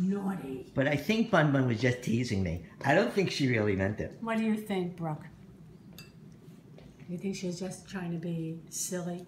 naughty. But I think Bun Bun was just teasing me. I don't think she really meant it. What do you think, Brooke? You think she's just trying to be silly?